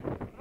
you